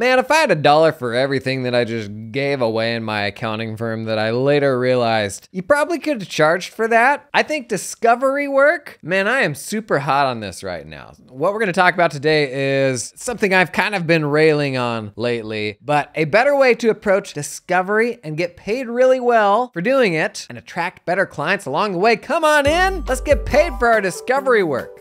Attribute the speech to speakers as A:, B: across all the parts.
A: Man, if I had a dollar for everything that I just gave away in my accounting firm that I later realized you probably could have charged for that. I think discovery work, man, I am super hot on this right now. What we're to talk about today is something I've kind of been railing on lately, but a better way to approach discovery and get paid really well for doing it and attract better clients along the way. Come on in, let's get paid for our discovery work.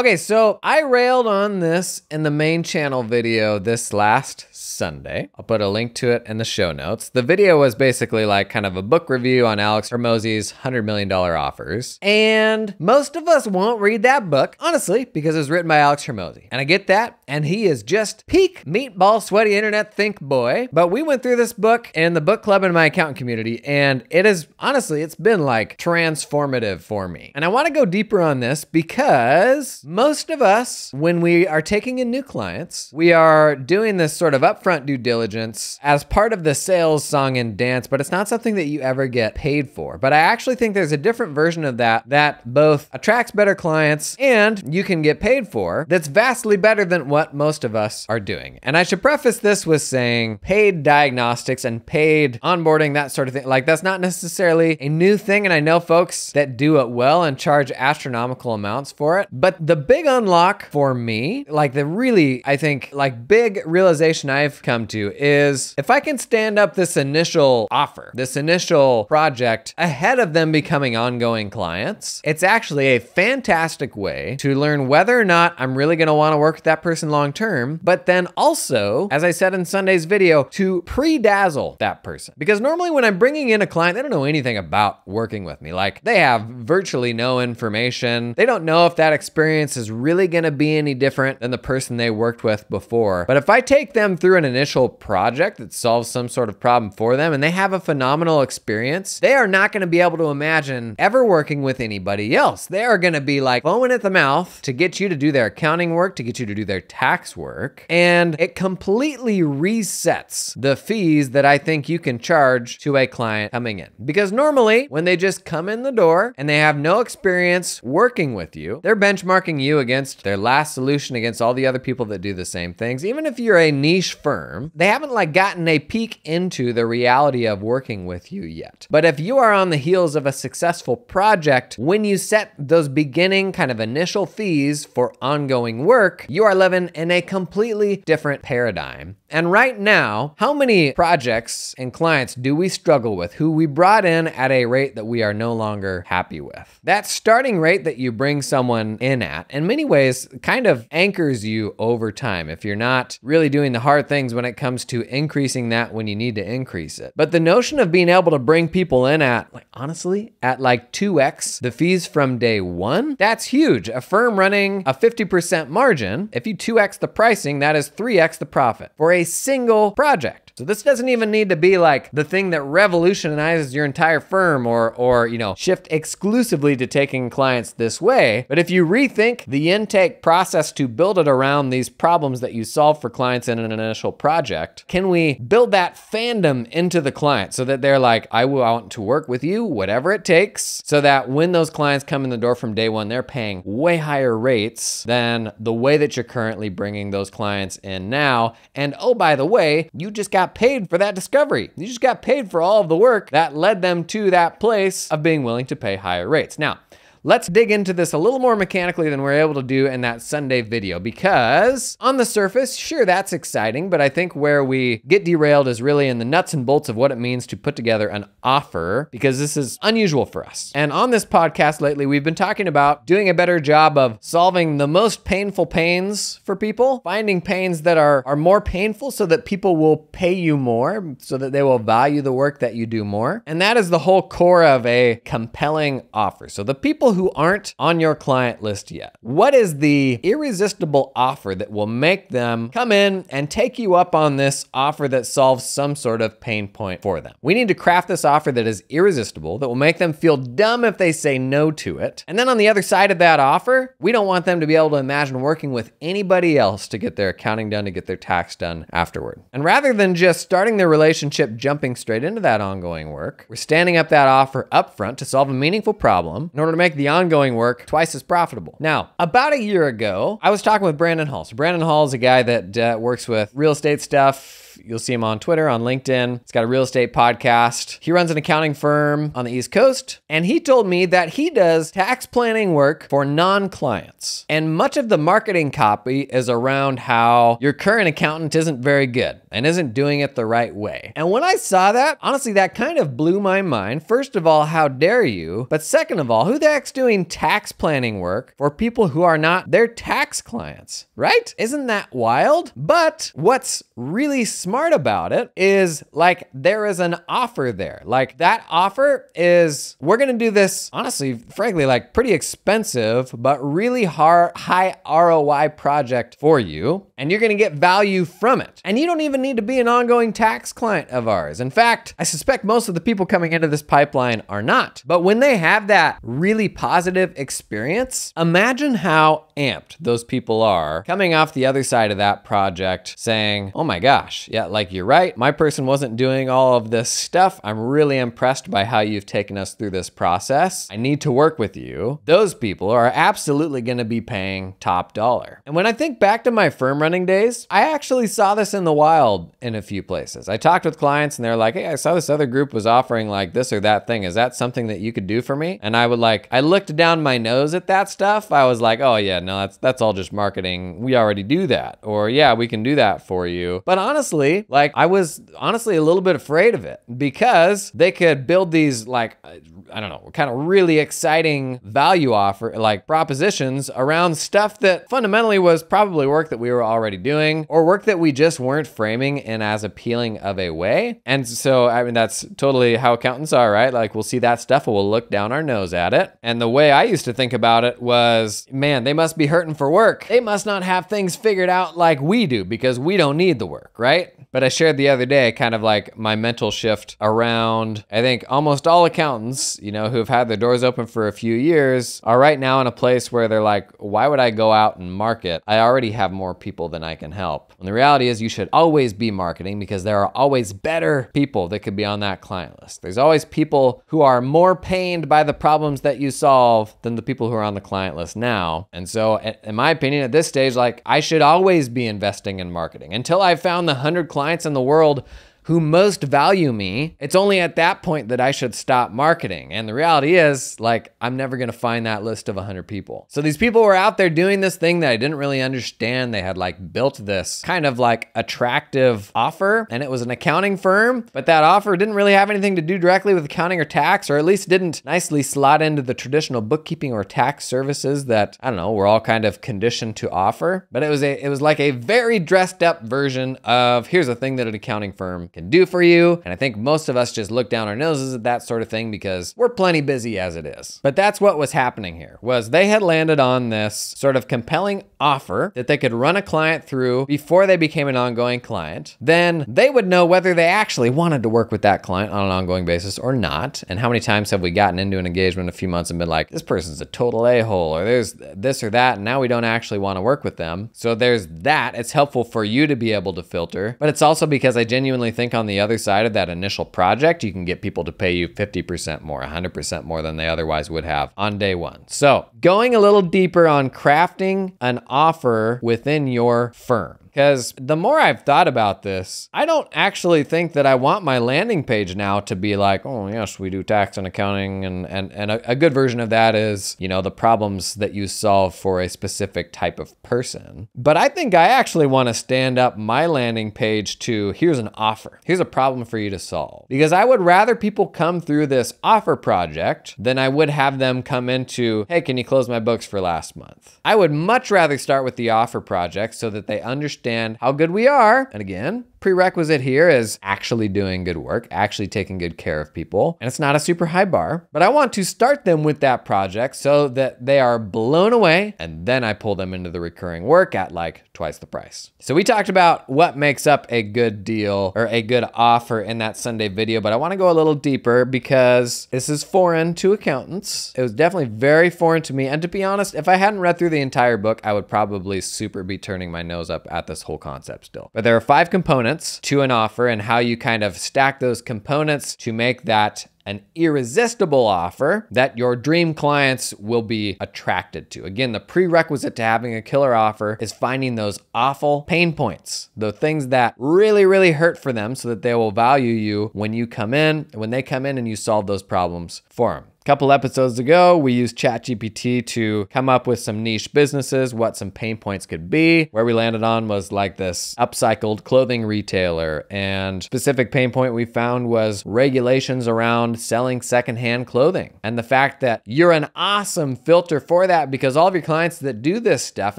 A: Okay, so I railed on this in the main channel video this last Sunday. I'll put a link to it in the show notes. The video was basically like kind of a book review on Alex Hormozi's $100 million offers. And most of us won't read that book, honestly, because it's written by Alex Hormozi. And I get that. And he is just peak meatball sweaty internet think boy. But we went through this book in the book club in my accountant community. And it is honestly, it's been like transformative for me. And I want to go deeper on this because most of us, when we are taking in new clients, we are doing this sort of upfront due diligence as part of the sales song and dance, but it's not something that you ever get paid for. But I actually think there's a different version of that that both attracts better clients and you can get paid for that's vastly better than what most of us are doing. And I should preface this with saying paid diagnostics and paid onboarding, that sort of thing. Like that's not necessarily a new thing. And I know folks that do it well and charge astronomical amounts for it. But the big unlock for me, like the really, I think, like big realization I've come to is if I can stand up this initial offer, this initial project ahead of them becoming ongoing clients, it's actually a fantastic way to learn whether or not I'm really going to want to work with that person long term, but then also, as I said in Sunday's video, to pre-dazzle that person. Because normally when I'm bringing in a client, they don't know anything about working with me. Like they have virtually no information. They don't know if that experience is really going to be any different than the person they worked with before. But if I take them through an initial project that solves some sort of problem for them and they have a phenomenal experience, they are not going to be able to imagine ever working with anybody else. They are going to be like foaming at the mouth to get you to do their accounting work, to get you to do their tax work. And it completely resets the fees that I think you can charge to a client coming in. Because normally, when they just come in the door and they have no experience working with you, they're benchmarking you against their last solution, against all the other people that do the same things. Even if you're a niche firm, they haven't like gotten a peek into the reality of working with you yet. But if you are on the heels of a successful project, when you set those beginning kind of initial fees for ongoing work, you are living in a completely different paradigm. And right now, how many projects and clients do we struggle with who we brought in at a rate that we are no longer happy with? That starting rate that you bring someone in at, in many ways, kind of anchors you over time if you're not really doing the hard things when it comes to increasing that when you need to increase it. But the notion of being able to bring people in at, like, honestly, at like 2x the fees from day one, that's huge. A firm running a 50% margin, if you 2x the pricing, that is 3x the profit for a a single project. So this doesn't even need to be like the thing that revolutionizes your entire firm or or you know, shift exclusively to taking clients this way. But if you rethink the intake process to build it around these problems that you solve for clients in an initial project, can we build that fandom into the client so that they're like, I want to work with you, whatever it takes, so that when those clients come in the door from day one, they're paying way higher rates than the way that you're currently bringing those clients in now. And oh, by the way, you just got paid for that discovery. You just got paid for all of the work that led them to that place of being willing to pay higher rates. Now, Let's dig into this a little more mechanically than we are able to do in that Sunday video because on the surface, sure, that's exciting, but I think where we get derailed is really in the nuts and bolts of what it means to put together an offer because this is unusual for us. And on this podcast lately, we've been talking about doing a better job of solving the most painful pains for people, finding pains that are, are more painful so that people will pay you more, so that they will value the work that you do more. And that is the whole core of a compelling offer. So the people people who aren't on your client list yet, what is the irresistible offer that will make them come in and take you up on this offer that solves some sort of pain point for them? We need to craft this offer that is irresistible, that will make them feel dumb if they say no to it. And then on the other side of that offer, we don't want them to be able to imagine working with anybody else to get their accounting done, to get their tax done afterward. And rather than just starting their relationship jumping straight into that ongoing work, we're standing up that offer upfront to solve a meaningful problem in order to make the ongoing work twice as profitable. Now, about a year ago, I was talking with Brandon Hall. So, Brandon Hall is a guy that uh, works with real estate stuff You'll see him on Twitter, on LinkedIn. He's got a real estate podcast. He runs an accounting firm on the East Coast. And he told me that he does tax planning work for non clients. And much of the marketing copy is around how your current accountant isn't very good and isn't doing it the right way. And when I saw that, honestly, that kind of blew my mind. First of all, how dare you? But second of all, who the heck's doing tax planning work for people who are not their tax clients, right? Isn't that wild? But what's really smart about it is like there is an offer there. Like that offer is we're going to do this honestly, frankly, like pretty expensive, but really hard, high ROI project for you. And you're going to get value from it. And you don't even need to be an ongoing tax client of ours. In fact, I suspect most of the people coming into this pipeline are not. But when they have that really positive experience, imagine how amped those people are coming off the other side of that project saying, oh my gosh, yeah, like you're right. My person wasn't doing all of this stuff. I'm really impressed by how you've taken us through this process. I need to work with you. Those people are absolutely going to be paying top dollar. And when I think back to my firm running days, I actually saw this in the wild in a few places. I talked with clients and they're like, hey, I saw this other group was offering like this or that thing. Is that something that you could do for me? And I would like, I looked down my nose at that stuff. I was like, oh yeah, no, that's that's all just marketing. We already do that. Or yeah, we can do that for you. But honestly, like I was honestly a little bit afraid of it because they could build these like uh, I don't know, kind of really exciting value offer, like propositions around stuff that fundamentally was probably work that we were already doing or work that we just weren't framing in as appealing of a way. And so, I mean, that's totally how accountants are, right? Like we'll see that stuff and we'll look down our nose at it. And the way I used to think about it was, man, they must be hurting for work. They must not have things figured out like we do because we don't need the work, right? But I shared the other day kind of like my mental shift around, I think almost all accountants, you know, who've had their doors open for a few years are right now in a place where they're like, why would I go out and market? I already have more people than I can help. And the reality is, you should always be marketing because there are always better people that could be on that client list. There's always people who are more pained by the problems that you solve than the people who are on the client list now. And so, in my opinion, at this stage, like I should always be investing in marketing until I've found the 100 clients clients in the world who most value me, it's only at that point that I should stop marketing. And the reality is, like, I'm never gonna find that list of 100 people. So these people were out there doing this thing that I didn't really understand. They had like built this kind of like attractive offer, and it was an accounting firm, but that offer didn't really have anything to do directly with accounting or tax, or at least didn't nicely slot into the traditional bookkeeping or tax services that I don't know we're all kind of conditioned to offer. But it was a it was like a very dressed up version of here's a thing that an accounting firm can do for you. And I think most of us just look down our noses at that sort of thing because we're plenty busy as it is. But that's what was happening here was they had landed on this sort of compelling offer that they could run a client through before they became an ongoing client. Then they would know whether they actually wanted to work with that client on an ongoing basis or not. And how many times have we gotten into an engagement a few months and been like, this person's a total a-hole or there's this or that. And now we don't actually want to work with them. So there's that. It's helpful for you to be able to filter, but it's also because I genuinely think on the other side of that initial project, you can get people to pay you 50% more, 100% more than they otherwise would have on day one. So, going a little deeper on crafting an offer within your firm. Because the more I've thought about this, I don't actually think that I want my landing page now to be like, oh, yes, we do tax and accounting. And, and, and a, a good version of that is, you know, the problems that you solve for a specific type of person. But I think I actually want to stand up my landing page to here's an offer, here's a problem for you to solve. Because I would rather people come through this offer project than I would have them come into, hey, can you close my books for last month? I would much rather start with the offer project so that they understand understand how good we are. And again, prerequisite here is actually doing good work, actually taking good care of people. And it's not a super high bar, but I want to start them with that project so that they are blown away. And then I pull them into the recurring work at like twice the price. So we talked about what makes up a good deal or a good offer in that Sunday video, but I want to go a little deeper because this is foreign to accountants. It was definitely very foreign to me. And to be honest, if I hadn't read through the entire book, I would probably super be turning my nose up at this whole concept still. But there are five components to an offer and how you kind of stack those components to make that an irresistible offer that your dream clients will be attracted to. Again, the prerequisite to having a killer offer is finding those awful pain points, the things that really, really hurt for them so that they will value you when you come in, when they come in and you solve those problems for them couple episodes ago, we used ChatGPT to come up with some niche businesses, what some pain points could be. Where we landed on was like this upcycled clothing retailer. And specific pain point we found was regulations around selling secondhand clothing. And the fact that you're an awesome filter for that because all of your clients that do this stuff,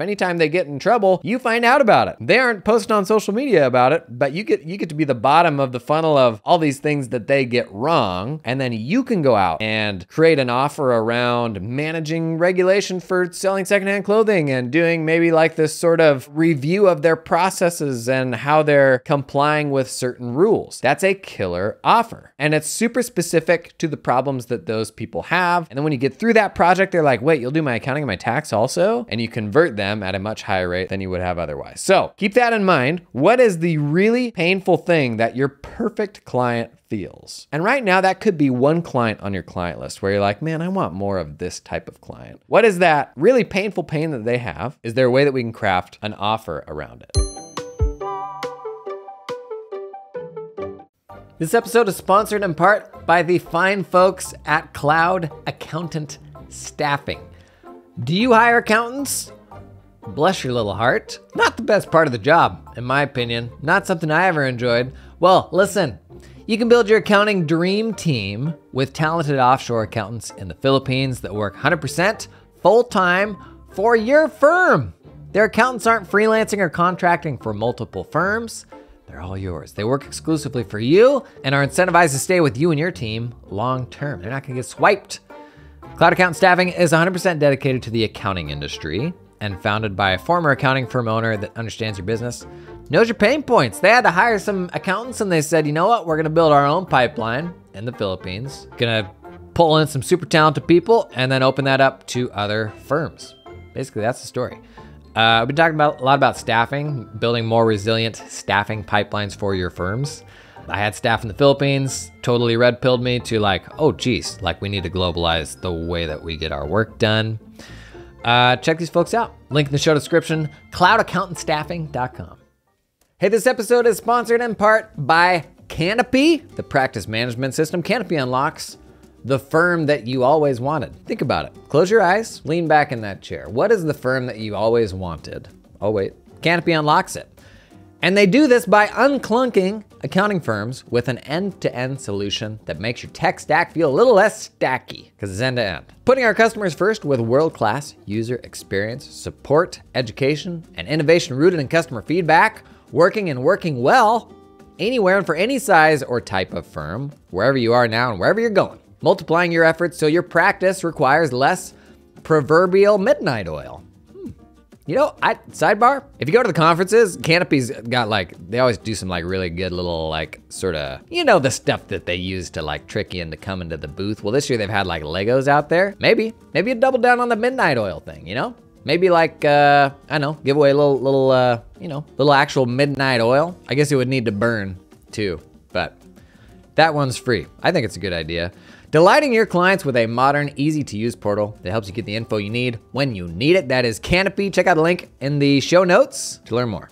A: anytime they get in trouble, you find out about it. They aren't posting on social media about it, but you get you get to be the bottom of the funnel of all these things that they get wrong. And then you can go out and create an offer around managing regulation for selling secondhand clothing and doing maybe like this sort of review of their processes and how they're complying with certain rules. That's a killer offer. And it's super specific to the problems that those people have. And then when you get through that project, they're like, wait, you'll do my accounting and my tax also? And you convert them at a much higher rate than you would have otherwise. So keep that in mind. What is the really painful thing that your perfect client feels. And right now, that could be one client on your client list where you're like, man, I want more of this type of client. What is that really painful pain that they have? Is there a way that we can craft an offer around it? This episode is sponsored in part by the fine folks at Cloud Accountant Staffing. Do you hire accountants? Bless your little heart. Not the best part of the job, in my opinion. Not something I ever enjoyed. Well, listen, you can build your accounting dream team with talented offshore accountants in the Philippines that work 100% full time for your firm. Their accountants aren't freelancing or contracting for multiple firms. They're all yours. They work exclusively for you and are incentivized to stay with you and your team long term. They're not going to get swiped. Cloud Accountant Staffing is 100% dedicated to the accounting industry and founded by a former accounting firm owner that understands your business knows your pain points. They had to hire some accountants and they said, you know what, we're gonna build our own pipeline in the Philippines, gonna pull in some super talented people and then open that up to other firms. Basically, that's the story. Uh, we've been talking about a lot about staffing, building more resilient staffing pipelines for your firms. I had staff in the Philippines, totally red pilled me to like, oh geez, like we need to globalize the way that we get our work done. Uh, check these folks out. Link in the show description, cloudaccountantstaffing.com. Hey, this episode is sponsored in part by Canopy, the practice management system. Canopy unlocks the firm that you always wanted. Think about it. Close your eyes, lean back in that chair. What is the firm that you always wanted? Oh, wait. Canopy unlocks it. And they do this by unclunking accounting firms with an end to end solution that makes your tech stack feel a little less stacky because it's end to end. Putting our customers first with world class user experience, support, education, and innovation rooted in customer feedback working and working well anywhere and for any size or type of firm, wherever you are now and wherever you're going. Multiplying your efforts so your practice requires less proverbial midnight oil. You know, I sidebar, if you go to the conferences, Canopy's got like they always do some like really good little like sort of you know the stuff that they use to like trick you into coming to the booth. Well, this year they've had like Legos out there. Maybe, maybe you double down on the midnight oil thing, you know? Maybe like, uh, I don't know, give away a little, little, uh, you know, little actual midnight oil. I guess it would need to burn too, but that one's free. I think it's a good idea. Delighting your clients with a modern, easy to use portal that helps you get the info you need when you need it. That is Canopy. Check out the link in the show notes to learn more.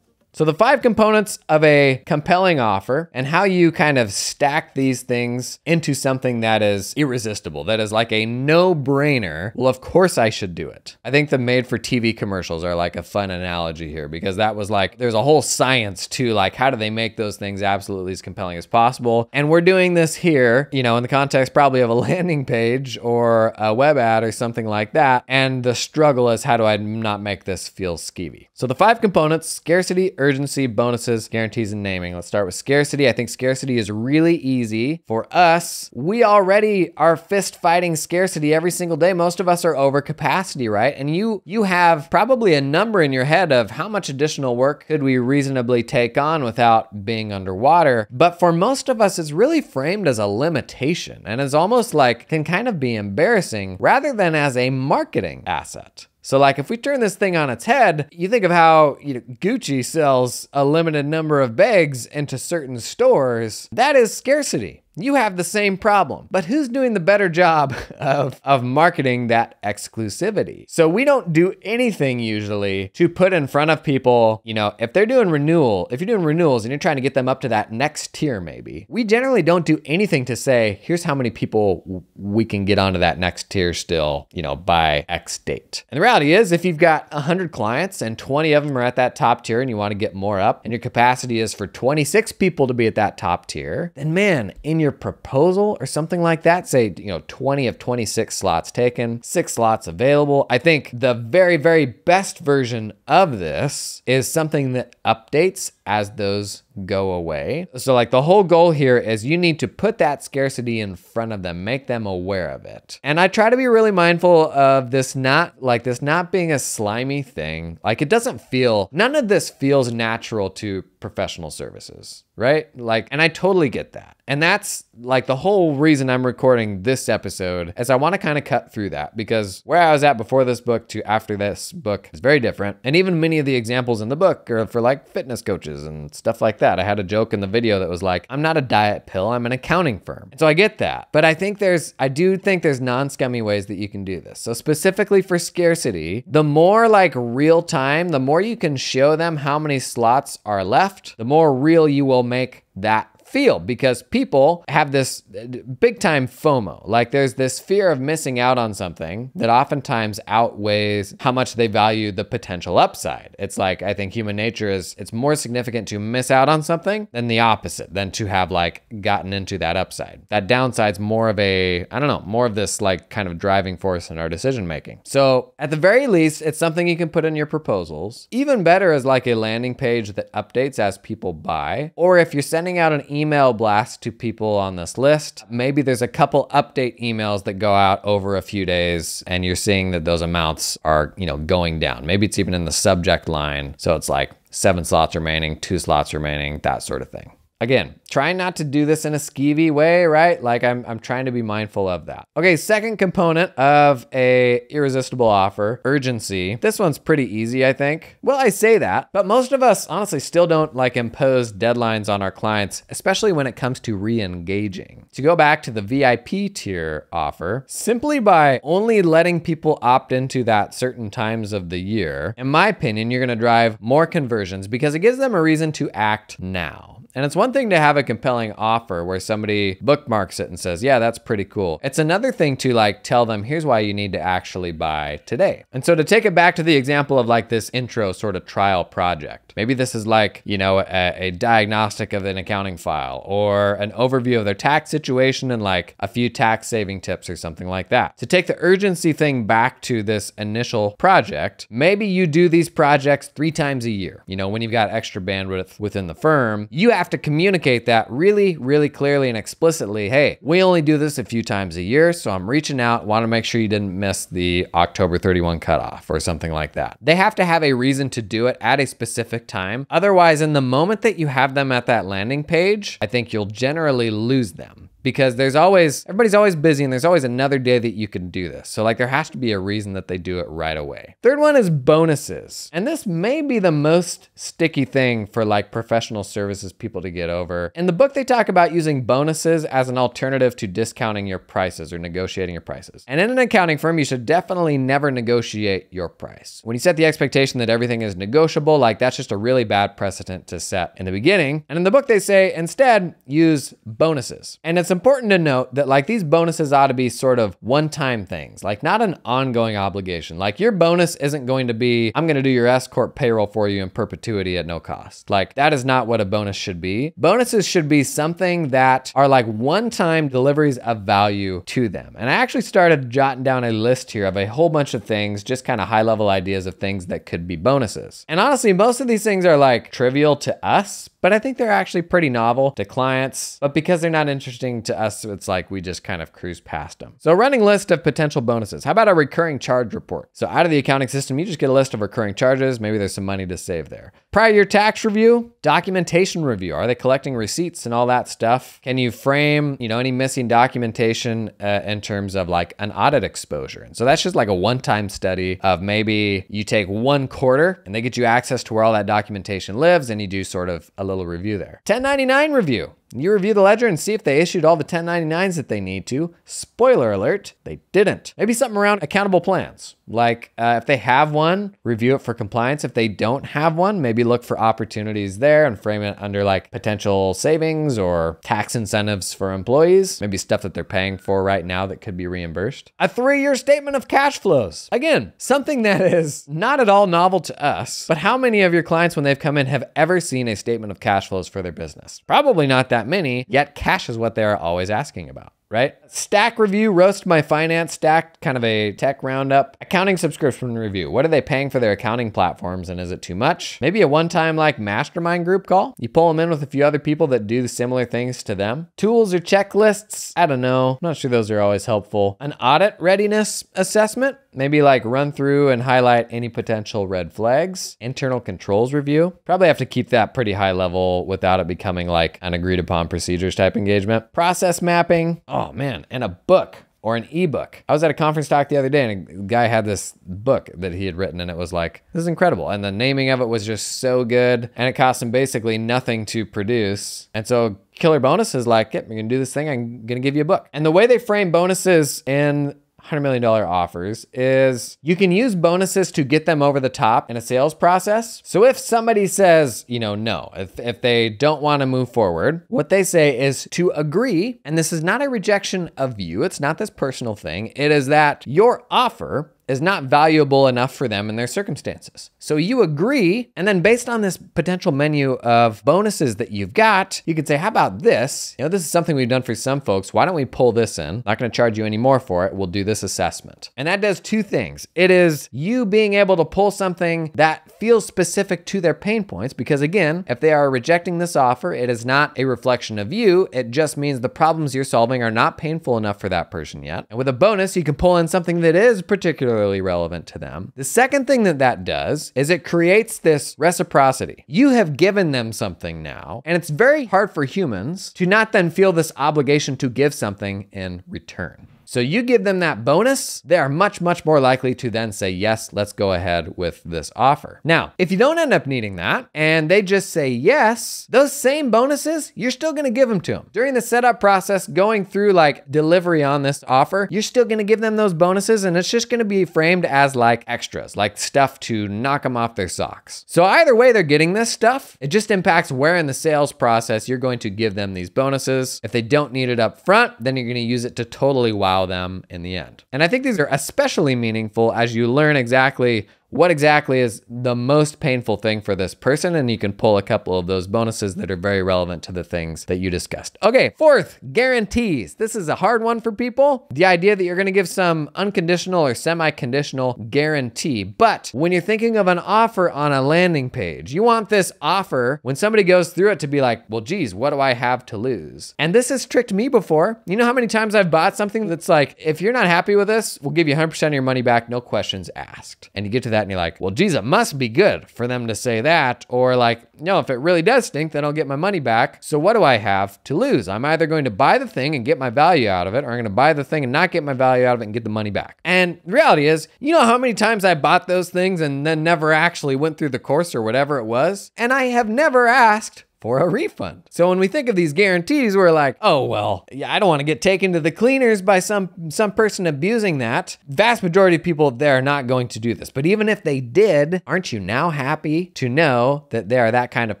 A: So, the five components of a compelling offer and how you kind of stack these things into something that is irresistible, that is like a no brainer. Well, of course, I should do it. I think the made for TV commercials are like a fun analogy here because that was like, there's a whole science to like, how do they make those things absolutely as compelling as possible? And we're doing this here, you know, in the context probably of a landing page or a web ad or something like that. And the struggle is, how do I not make this feel skeevy? So, the five components scarcity, urgency, bonuses, guarantees, and naming. Let's start with scarcity. I think scarcity is really easy for us. We already are fist fighting scarcity every single day. Most of us are over capacity, right? And you you have probably a number in your head of how much additional work could we reasonably take on without being underwater. But for most of us, it's really framed as a limitation and is almost like can kind of be embarrassing rather than as a marketing asset. So like if we turn this thing on its head, you think of how you know, Gucci sells a limited number of bags into certain stores. That is scarcity. You have the same problem, but who's doing the better job of, of marketing that exclusivity? So we don't do anything usually to put in front of people, you know, if they're doing renewal, if you're doing renewals and you're trying to get them up to that next tier, maybe, we generally don't do anything to say, here's how many people we can get onto that next tier still, you know, by X date. And the reality is, if you've got 100 clients and 20 of them are at that top tier and you want to get more up, and your capacity is for 26 people to be at that top tier, then man, in your your proposal or something like that, say, you know, 20 of 26 slots taken, six slots available. I think the very, very best version of this is something that updates as those go away. So, like, the whole goal here is you need to put that scarcity in front of them, make them aware of it. And I try to be really mindful of this not like this not being a slimy thing. Like, it doesn't feel, none of this feels natural to professional services, right? Like, and I totally get that. And that's like the whole reason I'm recording this episode is I want to kind of cut through that because where I was at before this book to after this book is very different. And even many of the examples in the book are for like fitness coaches and stuff like that. I had a joke in the video that was like, I'm not a diet pill, I'm an accounting firm. So I get that. But I think there's, I do think there's non scummy ways that you can do this. So specifically for scarcity, the more like real time, the more you can show them how many slots are left, the more real you will make that feel because people have this uh, big time FOMO. Like there's this fear of missing out on something that oftentimes outweighs how much they value the potential upside. It's like I think human nature is it's more significant to miss out on something than the opposite, than to have like gotten into that upside. That downside's more of a, I don't know, more of this like kind of driving force in our decision making. So at the very least, it's something you can put in your proposals. Even better is like a landing page that updates as people buy. Or if you're sending out an email email blast to people on this list. Maybe there's a couple update emails that go out over a few days and you're seeing that those amounts are, you know, going down. Maybe it's even in the subject line. So it's like seven slots remaining, two slots remaining, that sort of thing. Again, trying not to do this in a skeevy way, right? Like I'm, I'm trying to be mindful of that. Okay, second component of a irresistible offer, urgency. This one's pretty easy, I think. Well, I say that, but most of us honestly still don't like impose deadlines on our clients, especially when it comes to re-engaging. To go back to the VIP tier offer, simply by only letting people opt into that certain times of the year, in my opinion, you're gonna drive more conversions because it gives them a reason to act now. And it's one thing to have a compelling offer where somebody bookmarks it and says, yeah, that's pretty cool. It's another thing to like tell them, here's why you need to actually buy today. And so to take it back to the example of like this intro sort of trial project, maybe this is like, you know, a, a diagnostic of an accounting file or an overview of their tax situation and like a few tax saving tips or something like that. To take the urgency thing back to this initial project, maybe you do these projects three times a year. You know, when you've got extra bandwidth within the firm, you have to to communicate that really, really clearly and explicitly. Hey, we only do this a few times a year, so I'm reaching out, want to make sure you didn't miss the October 31 cutoff or something like that. They have to have a reason to do it at a specific time. Otherwise, in the moment that you have them at that landing page, I think you'll generally lose them because there's always everybody's always busy and there's always another day that you can do this. So like there has to be a reason that they do it right away. Third one is bonuses. And this may be the most sticky thing for like professional services people to get over. In the book they talk about using bonuses as an alternative to discounting your prices or negotiating your prices. And in an accounting firm you should definitely never negotiate your price. When you set the expectation that everything is negotiable, like that's just a really bad precedent to set in the beginning. And in the book they say instead use bonuses. And it's important to note that like these bonuses ought to be sort of one-time things, like not an ongoing obligation. Like your bonus isn't going to be, I'm going to do your S corp payroll for you in perpetuity at no cost. Like that is not what a bonus should be. Bonuses should be something that are like one-time deliveries of value to them. And I actually started jotting down a list here of a whole bunch of things, just kind of high-level ideas of things that could be bonuses. And honestly, most of these things are like trivial to us, but I think they're actually pretty novel to clients. But because they're not interesting to us, it's like we just kind of cruise past them. So, running list of potential bonuses. How about a recurring charge report? So, out of the accounting system, you just get a list of recurring charges. Maybe there's some money to save there. Prior year tax review, documentation review. Are they collecting receipts and all that stuff? Can you frame, you know, any missing documentation uh, in terms of like an audit exposure? And so that's just like a one-time study of maybe you take one quarter and they get you access to where all that documentation lives, and you do sort of a little review there. 1099 review. You review the ledger and see if they issued all the 1099s that they need to. Spoiler alert, they didn't. Maybe something around accountable plans. Like uh, if they have one, review it for compliance. If they don't have one, maybe look for opportunities there and frame it under like potential savings or tax incentives for employees. Maybe stuff that they're paying for right now that could be reimbursed. A three year statement of cash flows. Again, something that is not at all novel to us, but how many of your clients, when they've come in, have ever seen a statement of cash flows for their business? Probably not that that many, yet cash is what they're always asking about right? Stack review, roast my finance stack, kind of a tech roundup. Accounting subscription review. What are they paying for their accounting platforms and is it too much? Maybe a one time like mastermind group call. You pull them in with a few other people that do the similar things to them. Tools or checklists. I don't know. I'm not sure those are always helpful. An audit readiness assessment. Maybe like run through and highlight any potential red flags. Internal controls review. Probably have to keep that pretty high level without it becoming like an agreed upon procedures type engagement. Process mapping. Oh, man, and a book or an ebook. I was at a conference talk the other day and a guy had this book that he had written and it was like, this is incredible. And the naming of it was just so good and it cost him basically nothing to produce. And so Killer Bonus is like, yep, you're gonna do this thing, I'm gonna give you a book. And the way they frame bonuses in $100 million offers is you can use bonuses to get them over the top in a sales process. So if somebody says, you know, no, if, if they don't want to move forward, what they say is to agree. And this is not a rejection of you, it's not this personal thing. It is that your offer is not valuable enough for them in their circumstances. So you agree, and then based on this potential menu of bonuses that you've got, you could say, how about this? You know, this is something we've done for some folks. Why don't we pull this in? Not gonna charge you any more for it. We'll do this assessment. And that does two things. It is you being able to pull something that feels specific to their pain points, because again, if they are rejecting this offer, it is not a reflection of you. It just means the problems you're solving are not painful enough for that person yet. And with a bonus, you can pull in something that is particularly particularly relevant to them. The second thing that that does is it creates this reciprocity. You have given them something now, and it's very hard for humans to not then feel this obligation to give something in return. So you give them that bonus, they are much, much more likely to then say, yes, let's go ahead with this offer. Now, if you don't end up needing that and they just say yes, those same bonuses, you're still gonna give them to them. During the setup process, going through like delivery on this offer, you're still gonna give them those bonuses and it's just gonna be framed as like extras, like stuff to knock them off their socks. So either way they're getting this stuff, it just impacts where in the sales process you're going to give them these bonuses. If they don't need it up front, then you're gonna use it to totally wow them in the end. And I think these are especially meaningful as you learn exactly what exactly is the most painful thing for this person, and you can pull a couple of those bonuses that are very relevant to the things that you discussed. Okay, fourth, guarantees. This is a hard one for people. The idea that you're gonna give some unconditional or semi conditional guarantee. But when you're thinking of an offer on a landing page, you want this offer when somebody goes through it to be like, well, geez, what do I have to lose? And this has tricked me before. You know how many times I've bought something that's like, if you're not happy with this, we'll give you 100% of your money back, no questions asked. And you get to that that and you're like, well, geez, it must be good for them to say that. Or like, no, if it really does stink, then I'll get my money back. So what do I have to lose? I'm either going to buy the thing and get my value out of it, or I'm going to buy the thing and not get my value out of it and get the money back. And the reality is, you know how many times I bought those things and then never actually went through the course or whatever it was? And I have never asked for a refund. So when we think of these guarantees, we're like, oh well, yeah, I don't want to get taken to the cleaners by some some person abusing that. Vast majority of people there are not going to do this. But even if they did, aren't you now happy to know that they are that kind of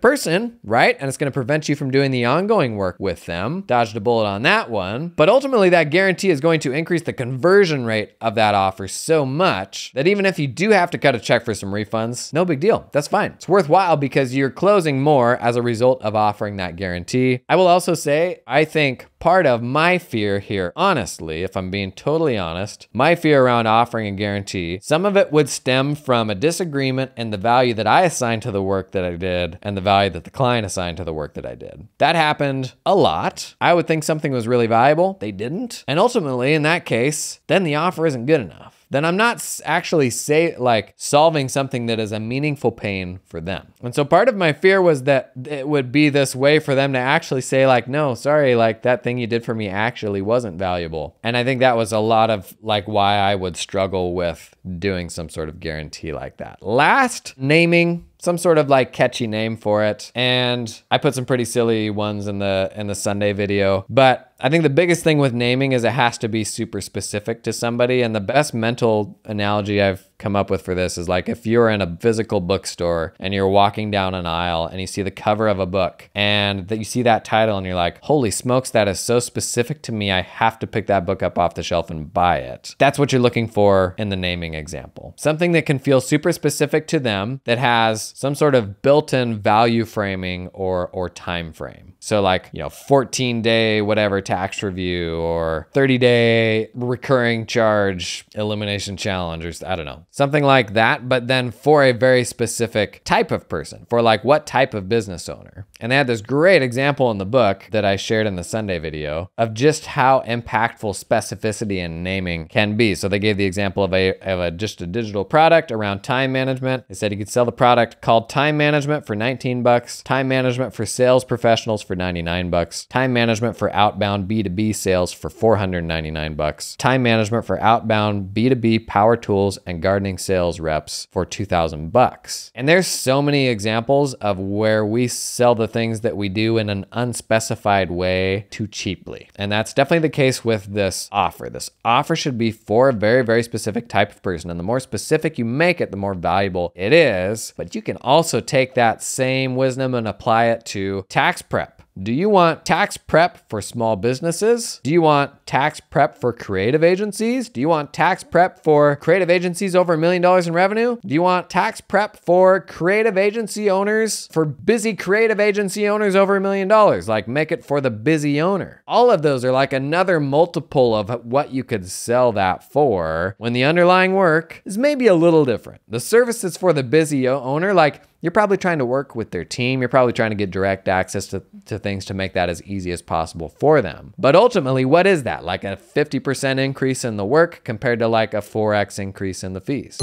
A: person, right? And it's going to prevent you from doing the ongoing work with them. Dodged a bullet on that one. But ultimately that guarantee is going to increase the conversion rate of that offer so much that even if you do have to cut a check for some refunds, no big deal. That's fine. It's worthwhile because you're closing more as a result result of offering that guarantee. I will also say, I think part of my fear here, honestly, if I'm being totally honest, my fear around offering a guarantee, some of it would stem from a disagreement in the value that I assigned to the work that I did and the value that the client assigned to the work that I did. That happened a lot. I would think something was really valuable. They didn't. And ultimately, in that case, then the offer isn't good enough then I'm not actually say like solving something that is a meaningful pain for them. And so part of my fear was that it would be this way for them to actually say like, no, sorry, like that thing you did for me actually wasn't valuable. And I think that was a lot of like why I would struggle with doing some sort of guarantee like that. Last, naming some sort of like catchy name for it. And I put some pretty silly ones in the in the Sunday video. But I think the biggest thing with naming is it has to be super specific to somebody. And the best mental analogy I've come up with for this is like if you're in a physical bookstore and you're walking down an aisle and you see the cover of a book and that you see that title and you're like, holy smokes, that is so specific to me. I have to pick that book up off the shelf and buy it. That's what you're looking for in the naming example. Something that can feel super specific to them that has some sort of built-in value framing or or time frame. So like, you know, 14 day whatever tax review or 30 day recurring charge elimination challenge or I don't know. Something like that, but then for a very specific type of person, for like what type of business owner. And they had this great example in the book that I shared in the Sunday video of just how impactful specificity and naming can be. So they gave the example of a, of a just a digital product around time management. They said you could sell the product called time management for 19 bucks, time management for sales professionals for 99 bucks, time management for outbound B2B sales for 499 bucks, time management for outbound B2B power tools and gardening sales reps for 2000 bucks. And there's so many examples of where we sell the things that we do in an unspecified way too cheaply. And that's definitely the case with this offer. This offer should be for a very, very specific type of person. And the more specific you make it, the more valuable it is. But you can also take that same wisdom and apply it to tax prep. Do you want tax prep for small businesses? Do you want tax prep for creative agencies? Do you want tax prep for creative agencies over a million dollars in revenue? Do you want tax prep for creative agency owners, for busy creative agency owners over a million dollars? Like make it for the busy owner. All of those are like another multiple of what you could sell that for when the underlying work is maybe a little different. The service is for the busy owner, like you're probably trying to work with their team. You're probably trying to get direct access to, to things to make that as easy as possible for them. But ultimately, what is that? Like a 50% increase in the work compared to like a 4x increase in the fees.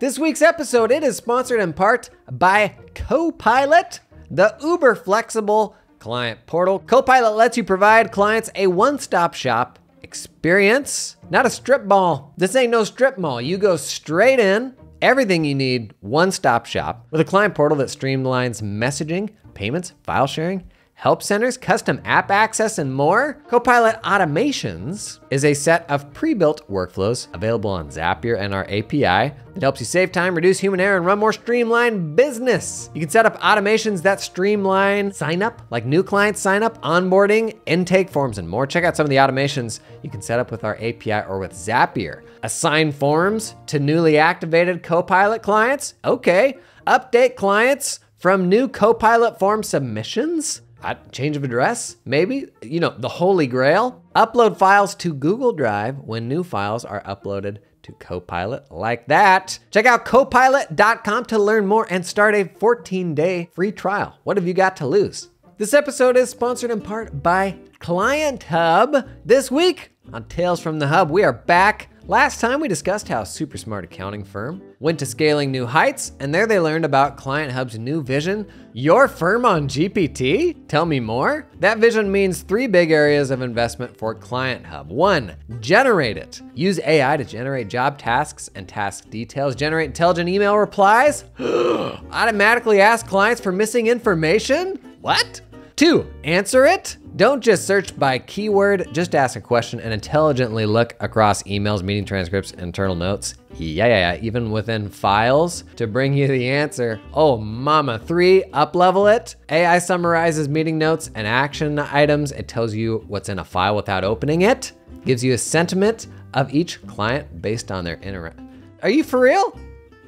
A: This week's episode, it is sponsored in part by Copilot, the uber flexible client portal. Copilot lets you provide clients a one-stop shop experience, not a strip mall. This ain't no strip mall. You go straight in, everything you need, one stop shop with a client portal that streamlines messaging, payments, file sharing, help centers, custom app access, and more, Copilot Automations is a set of pre-built workflows available on Zapier and our API that helps you save time, reduce human error, and run more streamlined business. You can set up automations that streamline sign up, like new client sign up, onboarding, intake forms, and more. Check out some of the automations you can set up with our API or with Zapier. Assign forms to newly activated Copilot clients? Okay. Update clients from new Copilot form submissions? Change of address, maybe, you know, the holy grail. Upload files to Google Drive when new files are uploaded to Copilot like that. Check out copilot.com to learn more and start a 14 day free trial. What have you got to lose? This episode is sponsored in part by Client Hub. This week on Tales from the Hub, we are back. Last time we discussed how a super smart accounting firm went to scaling new heights, and there they learned about Client Hub's new vision. Your firm on GPT? Tell me more. That vision means three big areas of investment for Client Hub. One, generate it. Use AI to generate job tasks and task details, generate intelligent email replies, automatically ask clients for missing information. What? Two, answer it. Don't just search by keyword, just ask a question and intelligently look across emails, meeting transcripts, internal notes. Yeah, yeah, yeah, even within files to bring you the answer. Oh, mama. Three, up level it. AI summarizes meeting notes and action items. It tells you what's in a file without opening it, gives you a sentiment of each client based on their inter. Are you for real?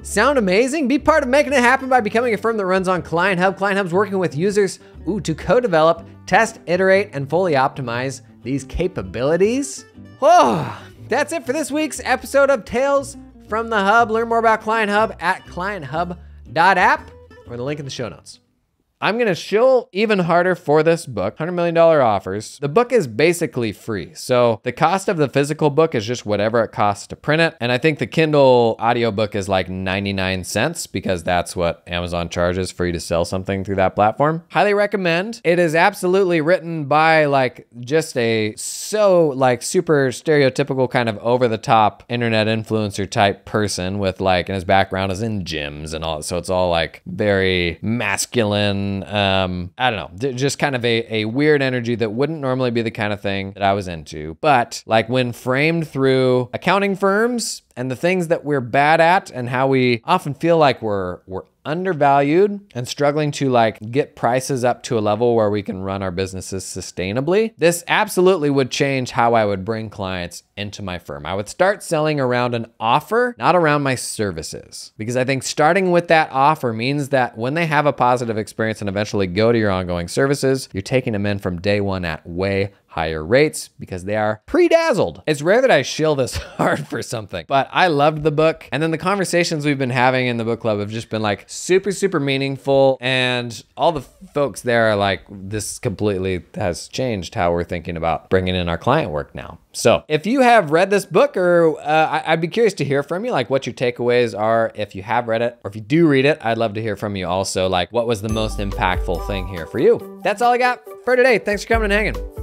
A: Sound amazing? Be part of making it happen by becoming a firm that runs on Client Hub. Client Hub's working with users ooh, to co-develop, test, iterate, and fully optimize these capabilities. Whoa, that's it for this week's episode of Tales from the Hub. Learn more about Client Hub at clienthub.app or the link in the show notes. I'm gonna shill even harder for this book. $100 million offers. The book is basically free. So the cost of the physical book is just whatever it costs to print it. And I think the Kindle audiobook is like 99 cents because that's what Amazon charges for you to sell something through that platform. Highly recommend. It is absolutely written by like just a so like super stereotypical kind of over the top internet influencer type person with like, and his background is in gyms and all. So it's all like very masculine um, I don't know, just kind of a, a weird energy that wouldn't normally be the kind of thing that I was into. But like when framed through accounting firms and the things that we're bad at and how we often feel like we're we're undervalued and struggling to like get prices up to a level where we can run our businesses sustainably. This absolutely would change how I would bring clients into my firm. I would start selling around an offer, not around my services. Because I think starting with that offer means that when they have a positive experience and eventually go to your ongoing services, you're taking them in from day one at way higher rates because they are pre-dazzled. It's rare that I shill this hard for something, but I loved the book. And then the conversations we've been having in the book club have just been like super, super meaningful. And all the folks there are like, this completely has changed how we're thinking about bringing in our client work now. So if you have read this book, or uh, I'd be curious to hear from you, like what your takeaways are if you have read it, or if you do read it, I'd love to hear from you also, like what was the most impactful thing here for you. That's all I got for today. Thanks for coming and hanging.